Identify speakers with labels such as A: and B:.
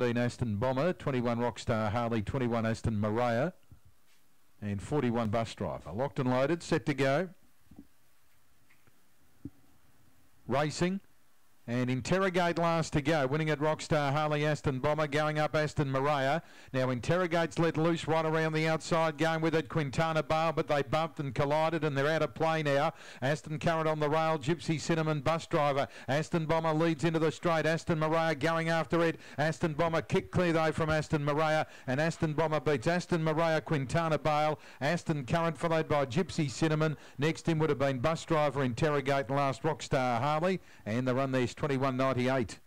A: 19 Aston Bomber, 21 Rockstar Harley, 21 Aston Maria, and 41 Bus Driver. Locked and loaded, set to go. Racing. And Interrogate last to go, winning at Rockstar Harley Aston Bomber, going up Aston Maria. Now Interrogate's let loose right around the outside, going with it Quintana Bale, but they bumped and collided and they're out of play now. Aston Current on the rail, Gypsy Cinnamon bus driver. Aston Bomber leads into the straight. Aston Maria going after it. Aston Bomber kick clear though from Aston Maria, and Aston Bomber beats Aston Maria, Quintana Bale. Aston Current followed by Gypsy Cinnamon. Next in would have been bus driver Interrogate last Rockstar Harley, and the run there's 21.98.